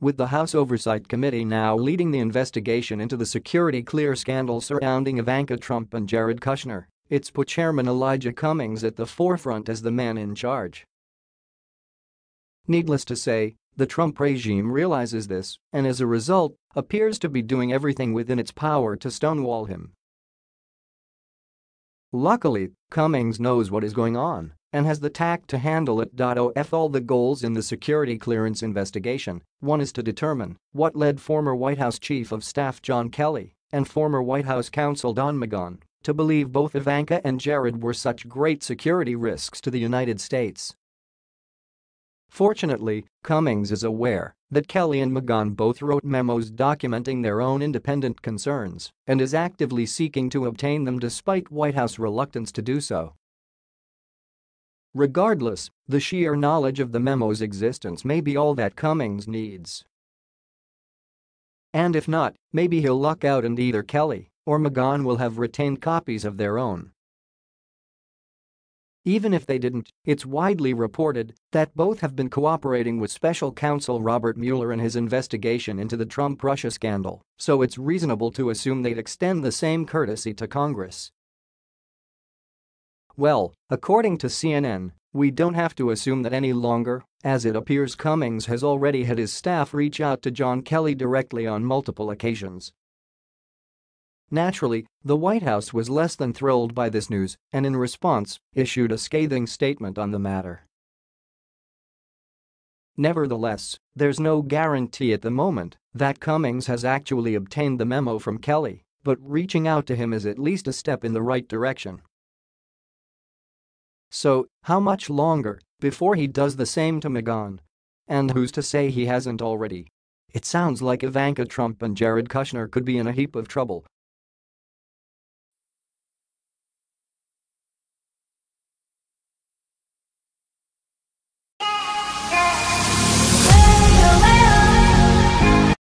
With the House Oversight Committee now leading the investigation into the security clear scandal surrounding Ivanka Trump and Jared Kushner, it's put Chairman Elijah Cummings at the forefront as the man in charge. Needless to say, the Trump regime realizes this and as a result appears to be doing everything within its power to stonewall him. Luckily, Cummings knows what is going on and has the tact to handle it. Of all the goals in the security clearance investigation, one is to determine what led former White House Chief of Staff John Kelly and former White House counsel Don McGahn to believe both Ivanka and Jared were such great security risks to the United States. Fortunately, Cummings is aware that Kelly and McGahn both wrote memos documenting their own independent concerns and is actively seeking to obtain them despite White House reluctance to do so. Regardless, the sheer knowledge of the memo's existence may be all that Cummings needs. And if not, maybe he'll luck out and either Kelly or McGahn will have retained copies of their own. Even if they didn't, it's widely reported that both have been cooperating with special counsel Robert Mueller in his investigation into the Trump-Russia scandal, so it's reasonable to assume they'd extend the same courtesy to Congress. Well, according to CNN, we don't have to assume that any longer, as it appears Cummings has already had his staff reach out to John Kelly directly on multiple occasions. Naturally, the White House was less than thrilled by this news and in response issued a scathing statement on the matter. Nevertheless, there's no guarantee at the moment that Cummings has actually obtained the memo from Kelly, but reaching out to him is at least a step in the right direction. So, how much longer before he does the same to McGahn? And who's to say he hasn't already? It sounds like Ivanka Trump and Jared Kushner could be in a heap of trouble